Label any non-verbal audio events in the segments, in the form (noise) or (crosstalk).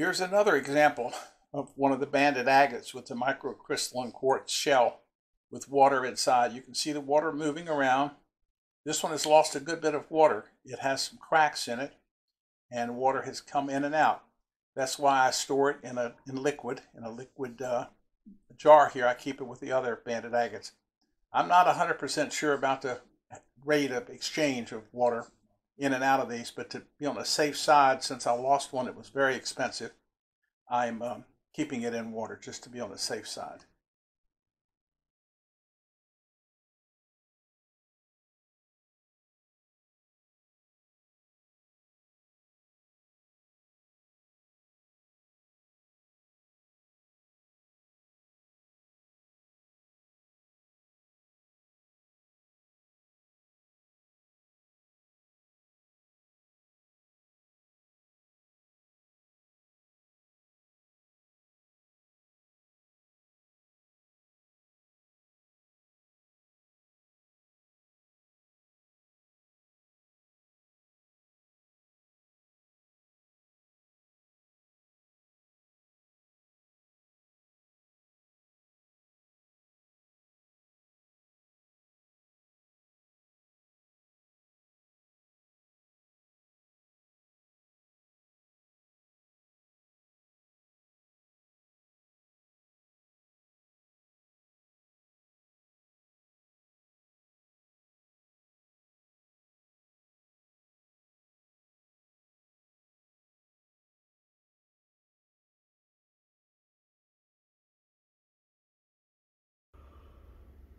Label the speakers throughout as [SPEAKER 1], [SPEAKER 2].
[SPEAKER 1] Here's another example of one of the banded agates with the microcrystalline quartz shell with water inside. You can see the water moving around. This one has lost a good bit of water. It has some cracks in it and water has come in and out. That's why I store it in a in liquid, in a liquid uh, jar here. I keep it with the other banded agates. I'm not 100% sure about the rate of exchange of water in and out of these, but to be on the safe side, since I lost one, it was very expensive. I'm um, keeping it in water just to be on the safe side.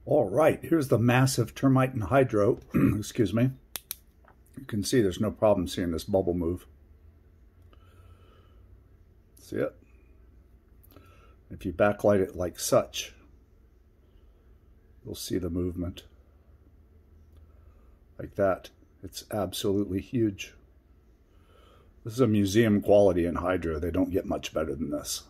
[SPEAKER 2] All right, here's the massive termite enhydro. (clears throat) Excuse me. You can see there's no problem seeing this bubble move. See it? If you backlight it like such, you'll see the movement. Like that. It's absolutely huge. This is a museum quality enhydro. They don't get much better than this.